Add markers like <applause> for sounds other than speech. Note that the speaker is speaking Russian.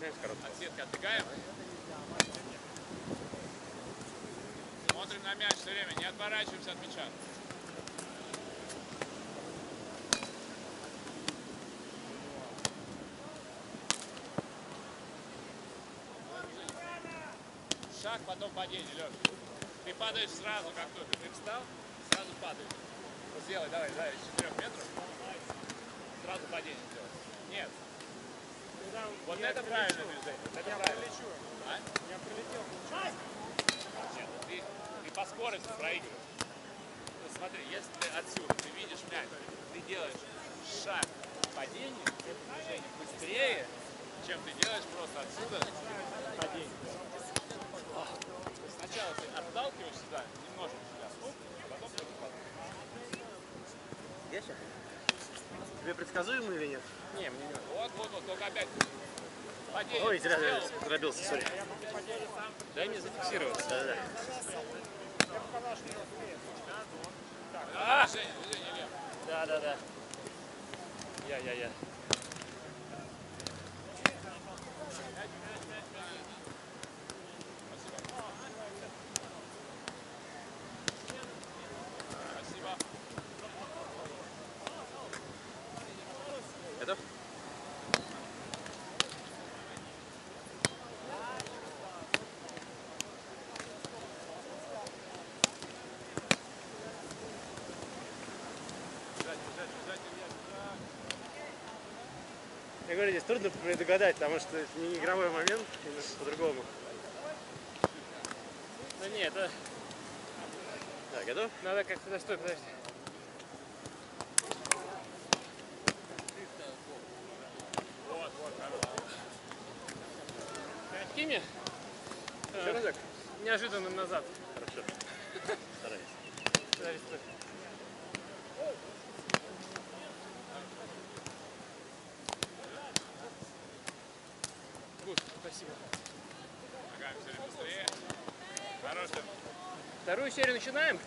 Начинаем с короткого. От сетки отбегаем. Смотрим на мяч все время, не отворачиваемся от мяча. Шаг, потом падение, Леш. Ты падаешь сразу, как только ты встал, сразу падаешь. Сделай, давай, давай, с 4 метров. Сразу падение сделай. Нет. Вот это правильное движение. вот Это Я правильно. пролечу. А? Я пролетел. Нет, ну ты, ты по скорости проигрываешь. Ну, смотри, если ты отсюда, ты видишь мяч, ты делаешь шаг падения, это движение быстрее, чем ты делаешь просто отсюда падение. Сначала ты отталкиваешь сюда, немножко сюда, оп, потом только падаешь. Я? Тебе предсказуемо или нет? Не, мне не надо. Вот, вот, вот. Ой, зря дробился, сори. Дай мне зафиксироваться. А! Движение, движение, Лев. Да, да, да. Я, я, я. Спасибо. Готов? Я говорю, здесь трудно предугадать, потому что это не игровой момент, по-другому. Да нет, это Да, готов? надо как-то... Стой, подожди. Вот, вот, хорошо. Кинь мне. Еще Э, разок? Неожиданно назад. Хорошо. <laughs> Стараюсь. Подожди, стой. Гуд, спасибо. Ногами все время быстрее. Хорош темп. Вторую серию начинаем.